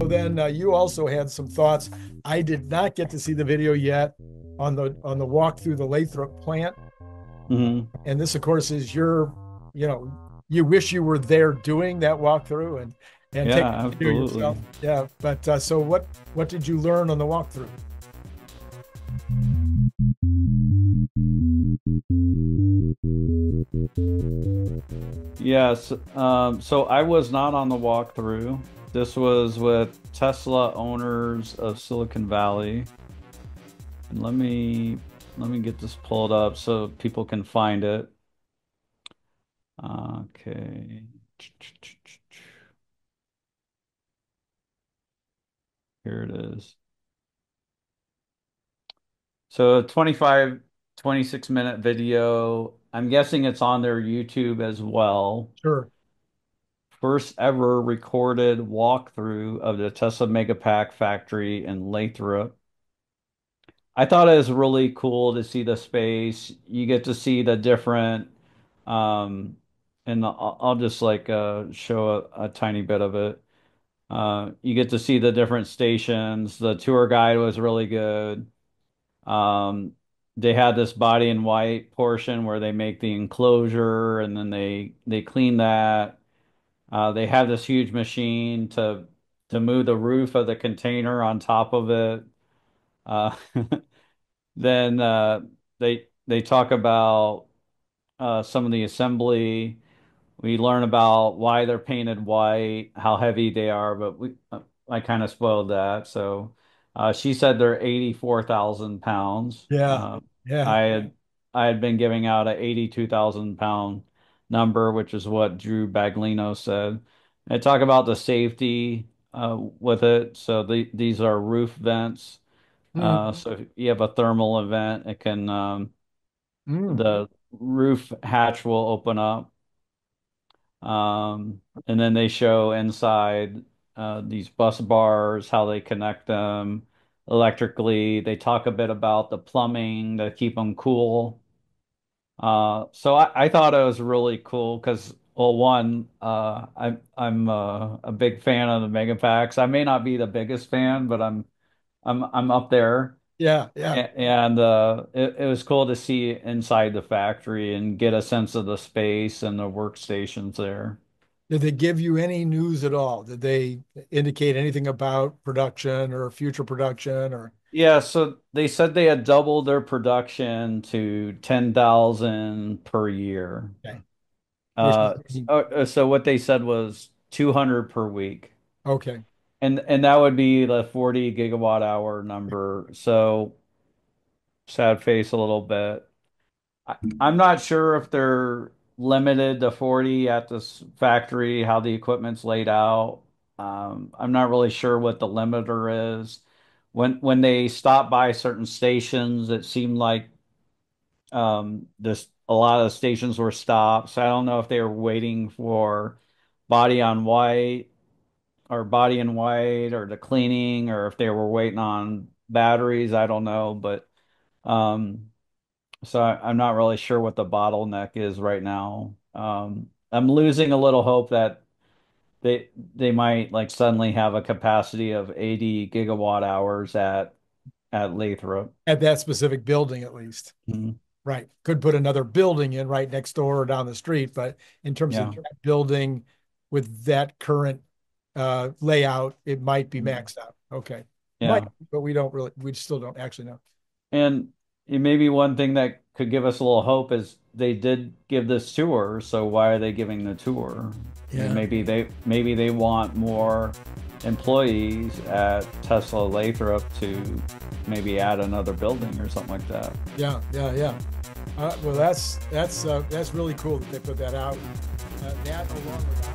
So then uh, you also had some thoughts. I did not get to see the video yet on the on the walk through the Lathrop plant. Mhm. And this, of course, is your, you know, you wish you were there doing that walkthrough and and Yeah, video absolutely. yourself. Yeah, but uh, so what what did you learn on the walkthrough? Yes. Um, so I was not on the walkthrough. This was with Tesla owners of Silicon Valley. And let me let me get this pulled up so people can find it. Okay. Here it is. So 25, 26 minute video. I'm guessing it's on their YouTube as well. Sure. First ever recorded walkthrough of the Tesla Megapack factory in Lathrop. I thought it was really cool to see the space. You get to see the different, um, and I'll, I'll just like uh, show a, a tiny bit of it. Uh, you get to see the different stations. The tour guide was really good. Um, they had this body in white portion where they make the enclosure and then they they clean that. Uh, they have this huge machine to to move the roof of the container on top of it. Uh, then uh, they they talk about uh, some of the assembly. We learn about why they're painted white, how heavy they are, but we uh, I kind of spoiled that. So uh, she said they're 84,000 pounds. Yeah. Uh, Yeah. I had I had been giving out a 82,000 pound number, which is what Drew Baglino said. I talk about the safety uh, with it. So the, these are roof vents. Uh, Mm, so if you have a thermal event, it can um, mm, the roof hatch will open up. Um, and then they show inside uh, these bus bars, how they connect them electrically. They talk a bit about the plumbing to keep them cool. Uh, so I, I thought it was really cool because, well, one, uh, I'm I'm uh, a big fan of the mega packs. I may not be the biggest fan, but I'm I'm I'm up there. yeah. Yeah. And uh, it, it was cool to see inside the factory and get a sense of the space and the workstations there. Did they give you any news at all? Did they indicate anything about production or future production or? Yeah, so they said they had doubled their production to 10,000 per year. Okay. Uh, so, uh, so what they said was 200 per week. okay. And and that would be the 40 gigawatt hour number. So sad face a little bit. I, I'm not sure if they're limited to 40 at this factory, how the equipment's laid out. Um, I'm not really sure what the limiter is. When when they stopped by certain stations, it seemed like um, this a lot of the stations were stopped. So I don't know if they were waiting for body on white or body in white or the cleaning or if they were waiting on batteries. I don't know, but um, so I, I'm not really sure what the bottleneck is right now. Um, I'm losing a little hope that they they might like suddenly have a capacity of 80 gigawatt hours at at Lathrop. At that specific building, at least. Mhm. Right. Could put another building in right next door or down the street, but in terms of Yeah. that building with that current uh, layout, it might be Mhm. maxed out. Okay. Yeah. Might, but we don't really, we still don't actually know. And maybe one thing that could give us a little hope is they did give this tour, so why are they giving the tour? I mean, maybe they maybe they want more employees at Tesla Lathrop to maybe add another building or something like that. Yeah, yeah, yeah. Uh, well, that's that's uh, that's really cool that they put that out. Uh, that along with.